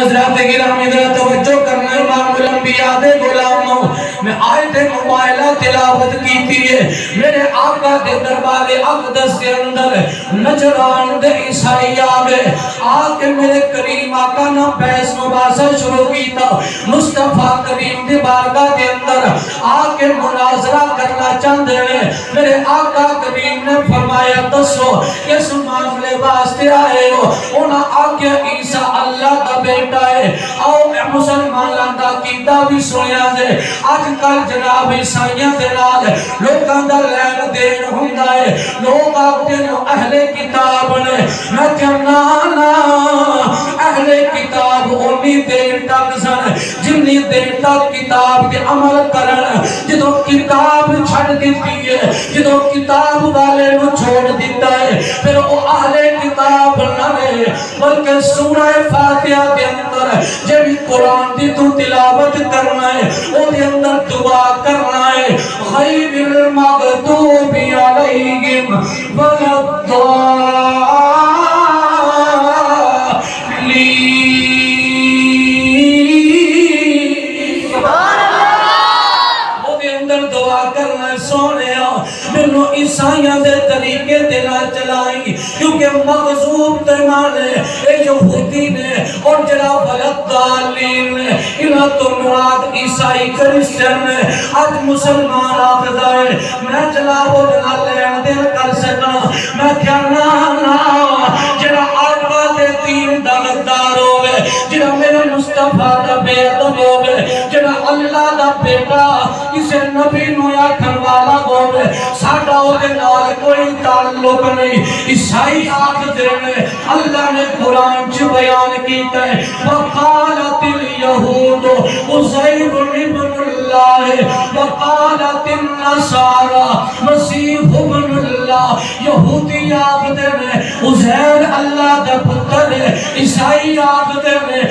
حضرات گرامی ذرا توجہ کرنا امام الانبیاء دے غلاموں۔ میں آیت مبائلہ تلاوت کی تھی میرے آقا دے دربار اقدس کے اندر نجران دے عیسائی آگے آکے میرے کریم آقا نہ بیس مباحثہ شروع کی تھا مصطفیٰ کریم دے بارگاہ دے اندر آکے مناظرہ کرنا چاہتے ہیں۔ میرے آقا کریم نے فرمایا، دسو کس معاملے واسطے آئے ہو۔ انہاں آکے عیسیٰ اللہ کا بیٹا ہے۔ آؤ مسلمان لاندا کیتا بھی سنیا دے آج کل جناب عیسائیاں دے نال لوگاں دا لین دین ہوندا ہے۔ لوگ آکتے ہیں اہل کتاب نے۔ میں کہنا نا اہل کتاب اونی دیر تک سن۔ جنی دیر تک کتاب کے عمل کرن۔ جدو کتاب چھڑ دیتی ہے۔ جدو کتاب والے نو چھوڑ دیتا ہے، پھر وہ اہل کتاب نہ رہے بلکہ سورہ فاتحہ کے اندر جب قرآن دی تو تلاوت کرنا ہے وہ دے اندر دعا کرنا ہے۔ غیر المغضوب علیہم ولدالین مغزوب درمانے اے جو ہوتی نے اور جڑا غلط دالین نے انہاں تو مراد عیسائی کرسچن نے آج مسلمان آخدہ ہے میں جناب جنا لین دل کر سکا میں کہنا نا ہاں، جڑا آقا دے دین دا غدار ہوئے جڑا میرے مصطفیٰ دا بے ادب ہوئے جڑا اللہ دا بیٹا کسے نبی نو یا ساڑھا نال کوئی تعلق نہیں۔ عیسائی آخ دینے اللہ نے قرآن چھ بیان کیتا ہے۔ وقالت الیہود عزیر ابن اللہ، وقالت النصارى، مسیح ابن اللہ۔ یہودی آخ دینے عزیر اللہ دا پتر ہے عیسائی آخ دینے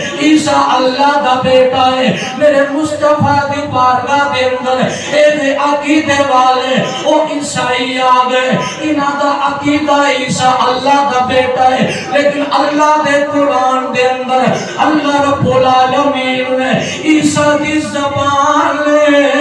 عیسیٰ اللہ دا بیٹا ہے۔ میرے مصطفیٰ دی بارگاہ دے اندر اے دے عقیدے والے او عیسائی آگئے انہا دا عقیدہ عیسیٰ اللہ دا بیٹا ہے۔ لیکن اللہ دے قرآن دے اندر اللہ رب العالمین نے عیسیٰ دی زبان لے،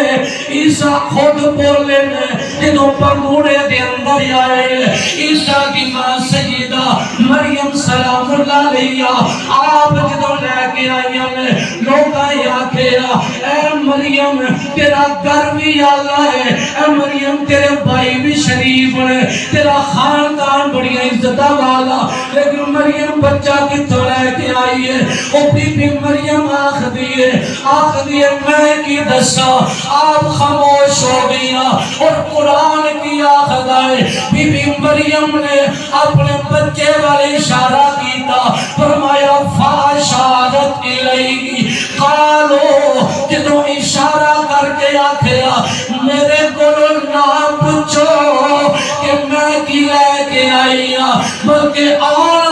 عیسیٰ خود بولے نے۔ جنہوں پنگوڑے دے اندر آئے، عیسیٰ کی ماں سیدہ مریم سلام اللہ علیہ، آپ جدوں لے کے آئیم لوگا یا کھیرا اے مریم، تیرا گھر بھی آلہ ہے، اے مریم، تیرے بھائی بھی شریف ہے تیرا خاندان بڑی عزتہ والا، لیکن مریم کے آئی ہے او بی بی مریم آخ دیئے آخ دیئے، میں کی دسا، آپ خاموش ہو گیا اور قرآن کی آخ دائے بی بی مریم نے اپنے بچے والے اشارہ کیتا، فرمایا فاشارت الیگی قالو، جنہوں اشارہ کر کے آکھیا، میرے کو نہ پوچھو کہ میں کی لے کے آئی بلکہ آن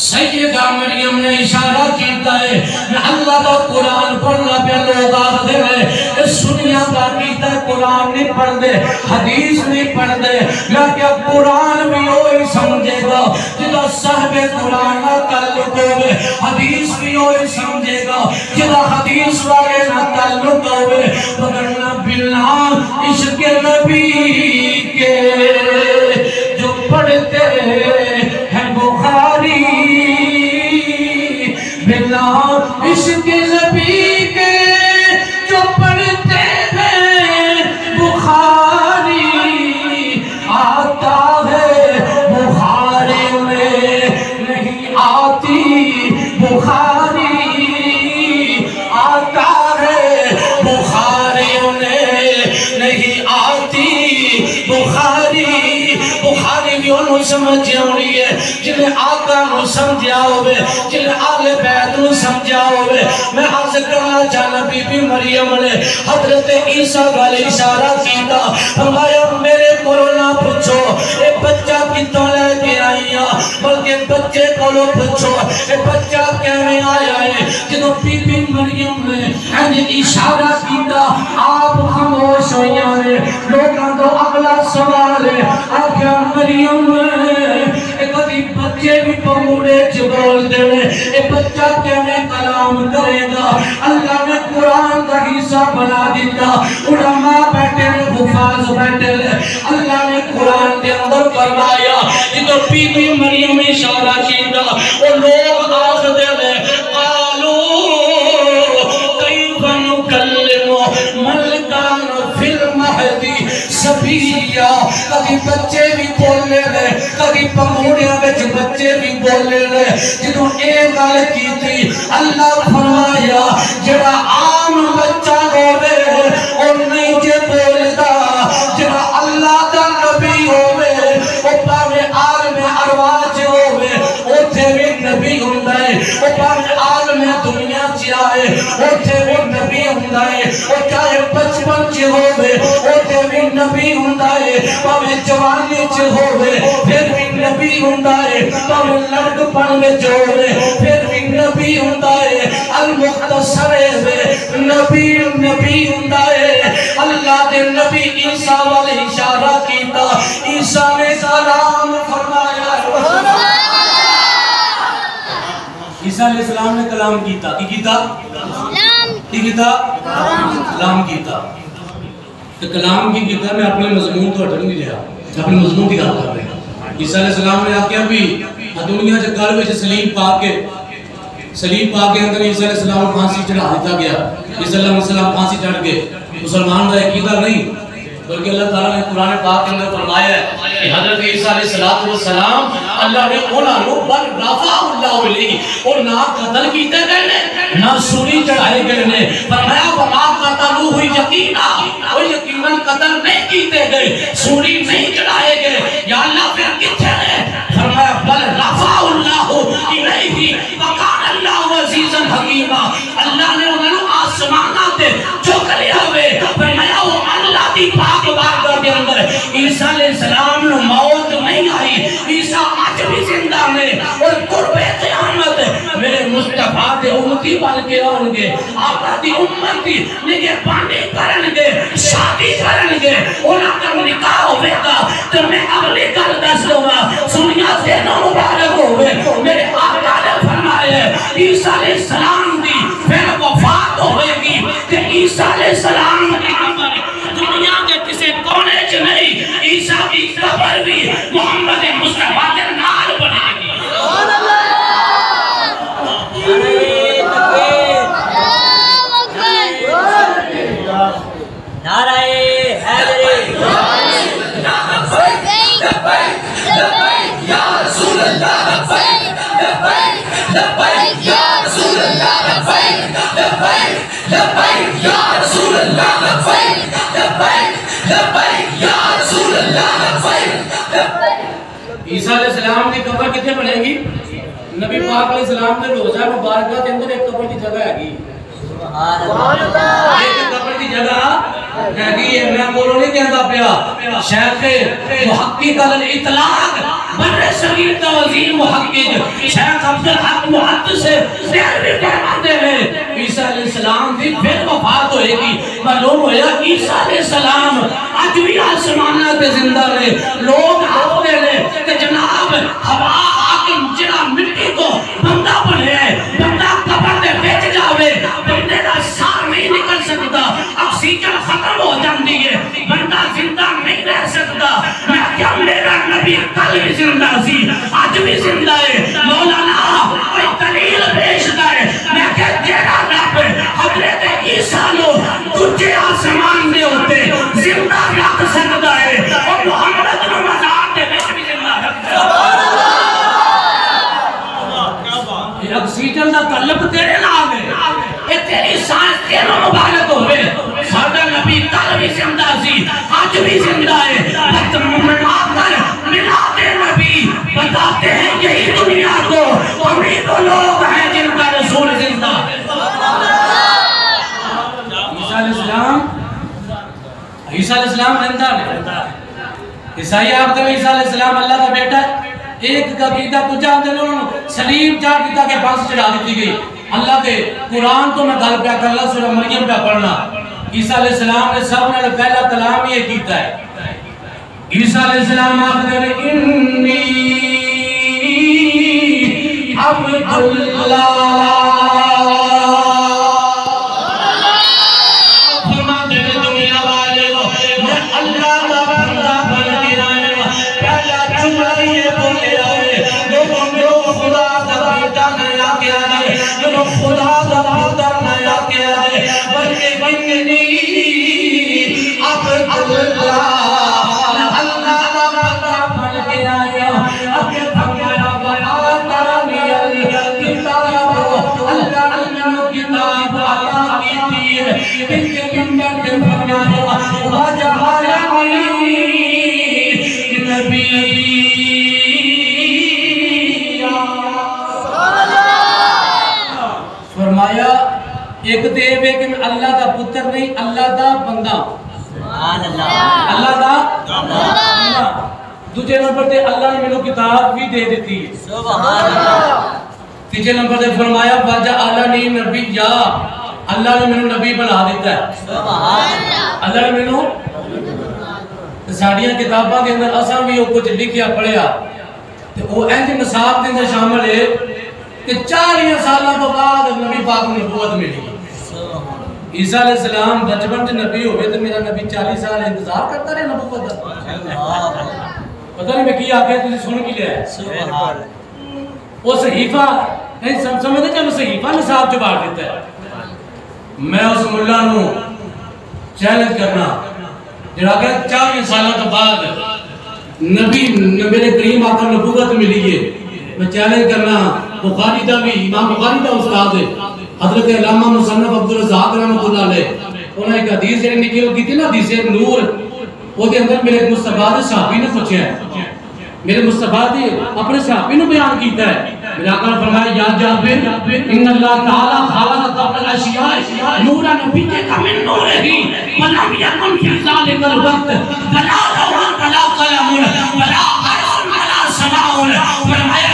سیدہ مریم نے اشارہ کیتا ہے میں اللہ کا قرآن پڑھنا پہ لوگ آخ دے رہے اس دنیا کا کیتا ہے، قرآن نہیں پڑھ دے حدیث نہیں پڑھ دے میں کیا قرآن بھی ہوئی سمجھے گا جدا صاحب قرآن نہ تعلق ہوئے، حدیث بھی ہوئی سمجھے گا جدا حدیث والے نہ تعلق ہوئے۔ وگرنہ باللہ عشق نبی کے جو پڑھتے ہیں۔ جنہیں آقا نو سمجھا ہوئے جنہیں آل بیت نو سمجھا ہوئے میں عرض کرنا چاہنا بی بی مریم نے حضرت عیسیٰ والی اشارہ کیتا، فرمایا، میرے کورونا پوچھو، اے بچہ کتوں لے کے آئی ہیں بلکہ بچے کولو پوچھو، اے بچہ کہنے آیا ہے؟ جنہوں بی بی مریم نے انہیں اشارہ کیتا، آپ خاموش ہوئیاں نے لوگاں تو اگلا سوال ہے بولتے ہیں اے بچہ کہنے کلام کرے گا اللہ نے قرآن کا حصہ بنا دیتا علماء بیٹھے ہیں حفاظ بیٹھے ہیں اللہ نے قرآن کے اندر فرمایا یہ تو بی بی مریم پموڑیاں بچے بھی بولے لے جنہوں ایک گل کی تھی اللہ فرمایا، جڑا عام بچہ ہوئے اور نہیں جے بولتا جڑا اللہ کا نبی ہوئے وہ پاوے عالم ارواج ہوئے اوتھے بھی نبی ہندائے وہ پاوے عالم دنیا چاہے اوتھے بھی نبی ہندائے وہ چاہے بچپن چ ہوئے اوتھے بھی نبی ہندائے پاوے جوانی چ ہوئے پھر نبی ہندائے پاوے لڑک پن میں ہوئے پھر بھی نبی ہندائے المختصر ہے نبی نبی ہندائے اللہ دے نبی عیسیٰ والے اشارہ کیتا عیسیٰ نے سلام فرمایا۔ عیسیٰ علیہ السلام نے کلام کیتا کی کیتا؟ لام کی کیتا؟ کلام کیتا۔ کلام کی کیتا میں اپنے مضمون تو نہیں لیا اپنے مضمون کی گل کر رہے ہیں عیسیٰ علیہ السلام نے آکیا بھی دنیا سے گل وچ سلیم پا کے، سلیم پا کے اندر عیسیٰ علیہ السلام کو پھانسی چڑھا دیتا گیا۔ عیسیٰ علیہ السلام پھانسی چڑھ گئے۔ مسلمان کا عقیدہ نہیں، بلکہ اللہ تعالیٰ نے قرآن پاک کے اندر فرمایا ہے کہ حضرت عیسیٰ علیہ السلام اللہ نے انہاں نو بل رفع اللہ علیہ اور نہ قتل کیتے گئے نے، نہ سوری چڑھائے گئے نے۔ فرمایا، وما قتلو ہوئی یقینا وہ یقیناً قتل نہیں کیتے گئے، سوری نہیں چڑھائے گئے۔ یا اللہ دے بن کے آن گے آقا دی امتی نگے پانے کرن گے، شادی کرن گے، انہاں کا نکاح ہوئے گا۔ تو میں اگلی گل دس دوں گا، سنیا زینو مبارک ہوئے۔ میرے آقا نے فرمایا، عیسیٰ علیہ السلام دی پھر وفات ہوئے گی۔ کہ عیسیٰ علیہ السلام کی قبر دنیا کے کسی کونے چ نہیں، عیسیٰ کی قبر بھی محمد مصطفیٰ عیسیٰ علیہ السلام کی قبر کتنے بنے گی؟ نبی پاک علیہ السلام نے روزہ مبارکہ کے اندر ایک قبر کی جگہ ہے گی ایک قبر کی جگہ ہے گی ہے میں بولو نہیں کہتا پیا۔ شیخ محقق الاطلاق بر صغیر کا وزیر محقق۔ شیخ عبدالحق محدث سے دیروی فرماتے ہیں۔ عیسیٰ علیہ السلام کی پھر وفات ہوئے گی۔ معلوم ہویا عیسیٰ علیہ السلام بھی آسمانہ پہ زندہ رہے۔ لوگ کہ جناب، ہوا حاکم جڑا مٹی کو بندہ بنے، بندہ قبر دے بیچ جاوے، بندے دا سار نہیں نکل سکتا اکسیجن ختم ہو جاندی ہے، بندہ زندہ نہیں رہ سکتا۔ میں کیا میرا نبی کل بھی زندہ سی، آج بھی زندہ ہے۔ مولانا، کوئی دلیل پیش کرے میں کہ جیڑا رب، حضرت عیسیٰ نو کچھ آسمان دے ہوتے، زندہ رکھ سکتا ہے اور محمد نو مزار دے بیچ بھی زندہ رکھ سکتا ہے یہ اکسیجن دا تعلق تیرے نال ہے۔ اے تیری سانس تینوں مبارک ہوئے ساڈا نبی کل بھی زندہ سی اج بھی زندہ ہے۔ وقت منا کر، ملا دے نبی۔ بتاتے ہیں یہی دنیا کو۔ ہمیں تو لوگ ہیں جن کا رسول زندہ۔ ہے عیسیٰ علیہ السلام، عیسیٰ علیہ السلام زندہ ہے۔ عیسائی آپ عیسیٰ علیہ السلام اللہ کا بیٹا ہے۔ ایک کا قیدہ تجھا جان انہوں نے، سلیم چاہ قیدہ کے پاس چڑھا دیتی گئی۔ اللہ کے قرآن تو میں گل پیا کرنا سورہ مریم پہ پڑھنا۔ عیسیٰ علیہ السلام نے سب نے پہلا کلام یہ کیتا ہے۔ عیسیٰ علیہ السلام آخر نے انی عبداللہ فرمایا ایک تے اے کہ میں اللہ دا پتر نہیں اللہ دا بندہ۔ اللہ۔ دا بندہ۔ دوجے نمبر تے اللہ نے مینوں کتاب بھی دے دیتی۔ ہے تیجے نمبر تے فرمایا واجہ آلہ نبی یا اللہ نے مینوں نبی بنا دیتا ہے۔ اللہ۔ نے مینوں تے ساڈیاں کتاباں دے اندر اساں بھی او کچھ لکھیا پڑھیا۔ تے او انج نصاب دے اندر شامل ہے۔ کہ 40 سالاں تو بعد نبی پاک نوں نبوت ملی۔ عیسیٰ علیہ السلام بچپن چ نبی ہوئے تے میرا نبی 40 سال انتظار کرتا رہے نبوت دا پتہ نہیں میں کی آکھیا تسی سن کی لیا ہے وہ صحیفہ، نہیں، سم، سمجھتے جب صحیفہ نصاب چ بار دیتا ہے۔ میں اس ملا نو چیلنج کرنا۔ جڑا کہ چار سالوں تو بعد نبی میرے کریم آقا نبوت ملی ہے۔ میں چیلنج کرنا۔ بخاری دا بھی، امام بخاری دا استاد ہے۔ حضرت علامہ مصنف عبدالرزاق رحمۃ اللہ علیہ انہوں نے ایک حدیث جڑی نکل کی تھی نا حدیث نور۔ وہ دے اندر میرے مصطفیٰ دے صحابی نے پوچھا ہے۔ میرے مصطفیٰ دے اپنے صحابی نے بیان کیتا ہے۔ میرے آقا نے فرمایا، یا جابر، ان اللہ تعالی خالق قبل الاشیاء نور نبی کا من نور ہی، ولم یکن فی ذلک الوقت، بلا لوح بلا قلم بلا عرش بلا سماء۔ فرمایا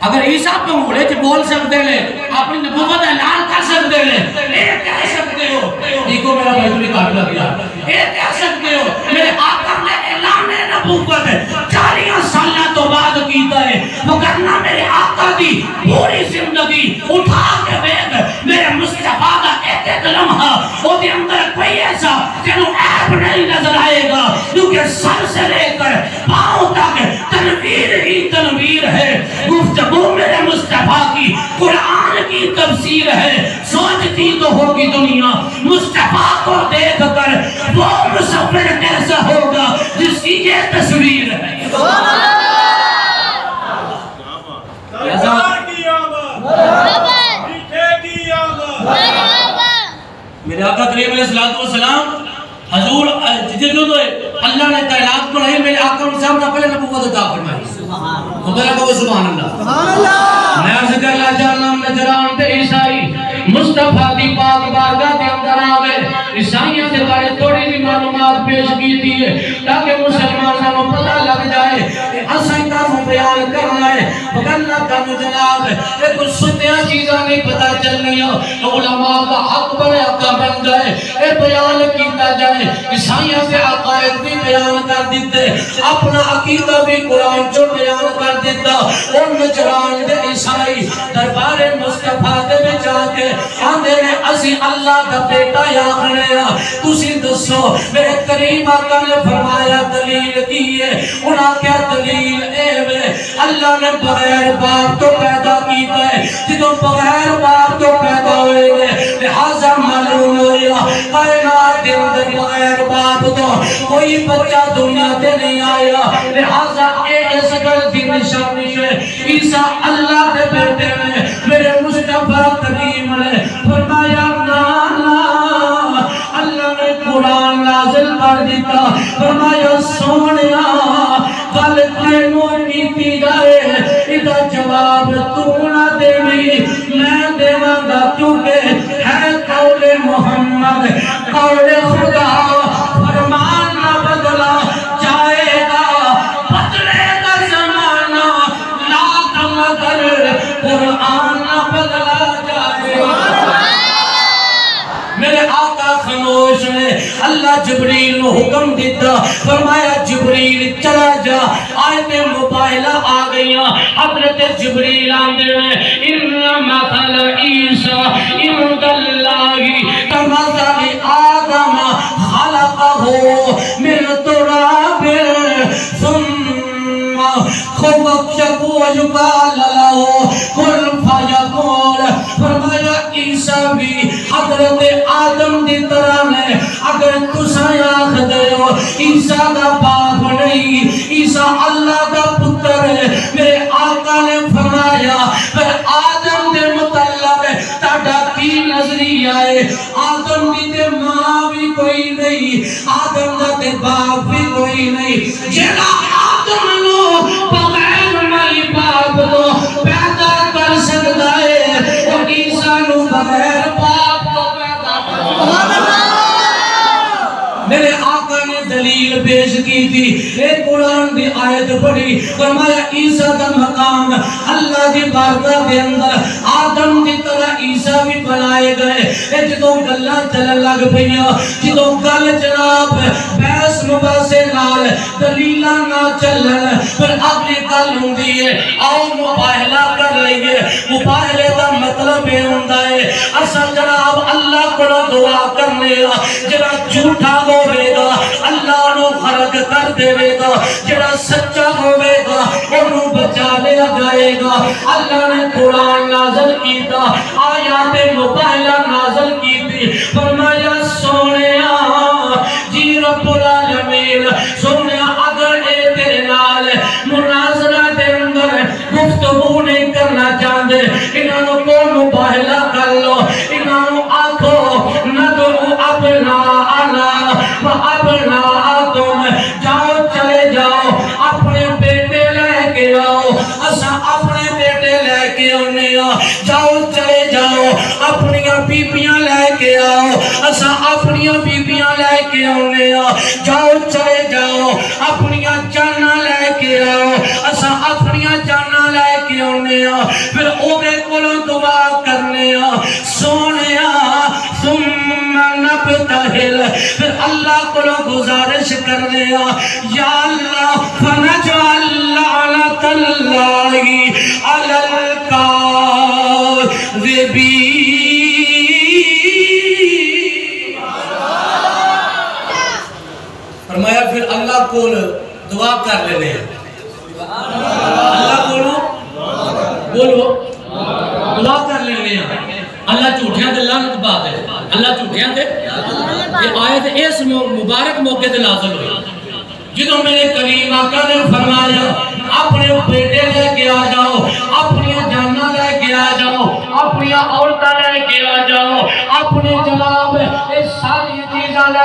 اگر عیسیٰ پہ ہوڑے چ بول سکتے ہیں، اپنی نبوت اعلان کر سکتے ہیں۔ یہ کہہ سکتے ہو، دیکھو میرا بھائی تمہیں کاٹ لگ گیا یہ کہہ سکتے ہو، میرے آقا نے اعلان نبوت۔ چالیاں سالہ تو بعد کیتا ہے۔ مگرنا میرے آقا دی پوری زندگی اٹھا کے بیگ میرے مصطفیٰ کا ایک ایک لمحہ وہ دی اندر کوئی ایسا جنو عیب نہیں نظر آئے گا۔ کیونکہ سر سے لے کر پاؤں تک تنویر ہی تنویر ہے۔ سوچتی تو ہوگی دنیا۔ مصطفیٰ کو دیکھ کر وہ مسافر کیسا ہوگا؟ جس کی یہ تصویر ہے۔ میرے آقا کریم علیہ السلام حضور جدو تو اللہ نے کائنات کو نہیں میرے آقا علیہ السلام نے پہلے نبوت عطا فرمائی۔ خدا کو سبحان اللہ۔ میں عرض کر لا جانا نجران تے عیسائی مصطفیٰ دی پاک بارگاہ دے اندر آوے عیسائیوں دے بارے تھوڑی دی معلومات پیش کی دیئے تاکہ مسلمانوں کو پتہ لگ جائے کہ اساں کام بیان کرنا ہے بگلنا جناب ہے کچھ ستیاں چیزاں نہیں پتہ چلنی علماء کا حق بنے کا بن جائے اے بیان کیتا جائے عیسائیوں کے عقائد بھی بیان کر دیتے اپنا عقیدہ بھی قرآن جو بیان کر دیتا ان نجران دے عیسائی دربار مصطفیٰ دے میں جا کے آندے نے اسی اللہ کا بیٹا یا خنیا تسی دسو میرے کریم آقا نے فرمایا دلیل کی ہے انہاں کیا دلیل اے وے اللہ نے بغیر باپ تو پیدا کیتا ہے۔ جدو بغیر باپ تو پیدا ہوئے گے لہذا معلوم ہویا کائنات دے اندر بغیر باپ تو کوئی بچہ دنیا دے نہیں آیا۔ لہذا اے اس گل دی نشانی ہے، عیسیٰ اللہ جبریل نو حکم دیتا، فرمایا، جبریل چلا جا۔ آیت موبائلہ آ گئیاں۔ حضرت جبریل آندے نے ان مثل عیسیٰ عند اللہ کمثل آدم خلقه من تراب، ثم خبق ويقال له عیسیٰ دا باپ نہیں، عیسیٰ اللہ دا پتر ہے۔ میرے آقا نے فرمایا پر آدم دے متعلق ہے تاڑا کی نظریہ ہے؟ آدم دی تے ماں بھی کوئی نہیں، آدم دا تے باپ بھی کوئی نہیں۔ جیڑا آدم دلیل پیش کی تھی۔ ایک قرآن دی آیت پڑھی۔ فرمایا، عیسیٰ کا مقام اللہ دی بارگاہ دے اندر آدم دی طرح عیسیٰ بھی بنائے گئے۔ اے جدوں گلہ چلن لگ پئیاں، جدوں گل جناب بحث مباحثے نال دلیلاں نہ چلن، پھر اگلی گل ہوندی ہے آؤ مباہلہ کر لئیے۔ مباہلے دا مطلب یہ ہوندا ہے اصل جناب اللہ کو دعا کرنے گا جڑا جھوٹا ہوے گا، اللہ نو خرق کر دے گا، جڑا سچا ہوے گا انہوں بچا لیا جائے گا۔ اللہ نے قرآن نازل کیتا آیات مباہلہ نازل کیتی پر لے آنے آ پھر اوے کولوں دعا کرنے آ سونے آ ثم نبتہل پھر اللہ کو گزارش کرنے آ یا اللہ، فنجعل لعنت اللہ علی الکاذبین۔ فرمایا، پھر اللہ کو دعا کر لینے ہیں۔ اللہ کو بولو۔ دعا کر لینے ہیں۔ اللہ جھوٹیاں دے لعنت بات ہے اللہ جھوٹیاں دے یہ آیت اس مبارک موقع تے نازل ہوئی۔ جدو میرے کریم آقا نے فرمایا، اپنے بیٹے لے کے آ جاؤ، اپنی جانا لے کے آ جاؤ، اپنی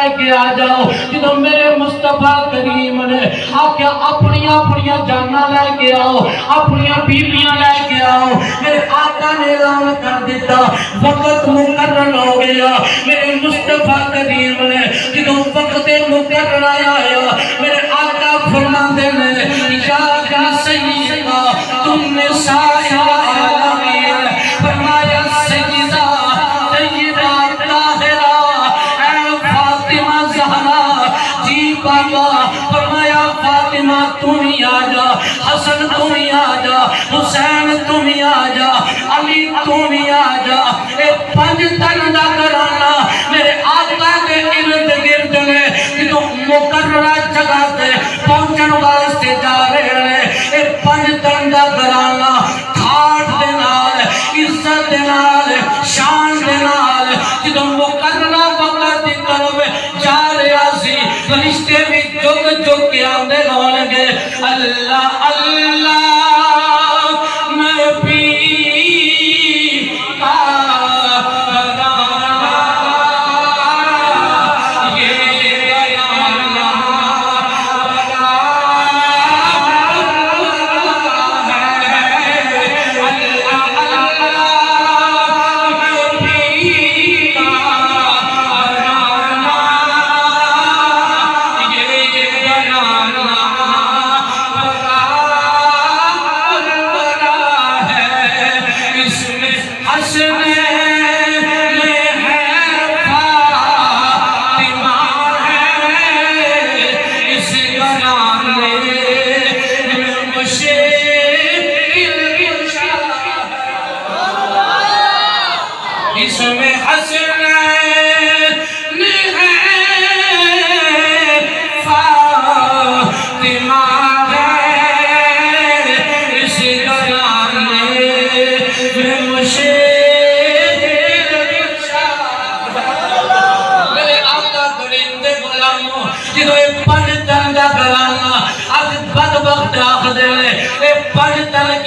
لے کے آ جاؤ۔ جدو میرے مصطفیٰ کریم نے آکے اپنی اپنی جانا لے کے آؤ، اپنی بیبیاں لے کے آؤ۔ میرے آقا نے اعلان کر دیتا، وقت مقرر ہو گیا۔ میرے مصطفیٰ کریم نے جدو وقت مقرر آیا میرے آقا فرما دینے تم ہی آجا، حسن تم ہی آجا، حسین تم ہی آجا، علی تم ہی آجا۔ اے پنج تن دا کرانا میرے آقا کے ارد گرد نے جدو مقررہ جگہ تے پہنچن واسطے جا رہے ہیں اے پنج تن دا کرانا ٹھاٹ دے نال، عزت دے نال، شان دے نال جدو مقررہ وقت دی طرف جا رہا سی فرشتے بھی جگ جگ کے آندے جس وَالْأَرْضِ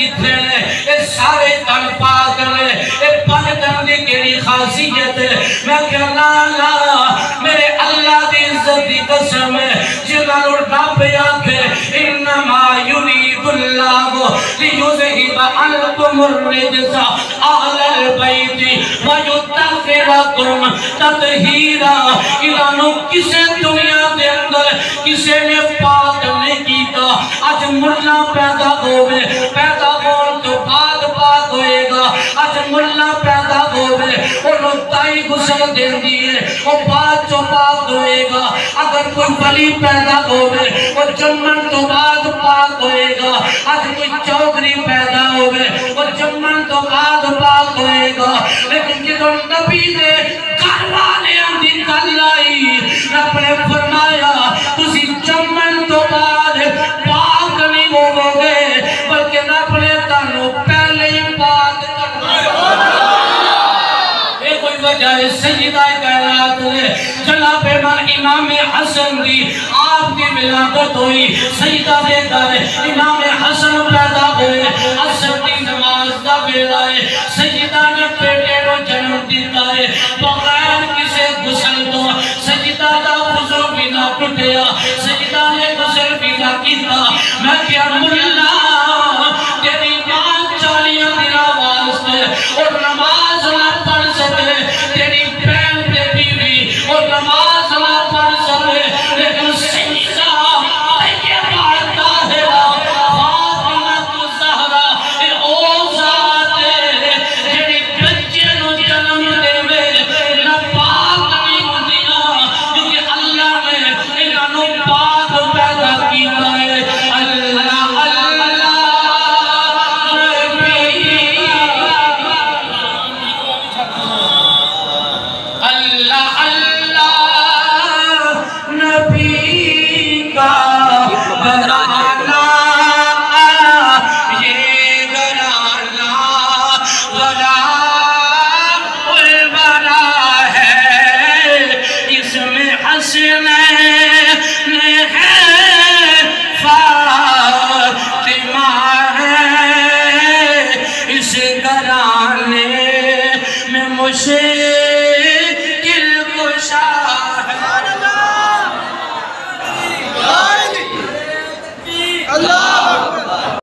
کتنے لے اے سارے تن پاک لے اے پنج تن دی کیری خاصیت ہے۔ میں کہنا لا میرے اللہ دی عزت دی قسم ہے، جنہاں نور رب آکھے، انما یرید اللہ لیوزہب عنکم الرجس اہل البیت ویتغفرکم تطہیرا۔ الانو کسے دنیا دے اندر کسے نے پاک نہیں کیتا۔ آج ملہ پیدا ہوئے پیدا ہوئے تائی غسل دین دیئے وہ بات جو پاک ہوئے گا، اگر کوئی ولی پیدا ہوئے، وہ جمن تو بعد پاک ہوئے گا۔ اگر کوئی چوکری پیدا ہوئے، وہ جمن تو بعد پاک ہوئے گا۔ لیکن جدو نبی نے کاروانے اندی کل آئی، رب نے ہے سیدہ کائنات نے۔ جناب من امام حسن دی آپ کی ولادت ہوئی سیدہ دے گھر امام حسن پیدا ہوئے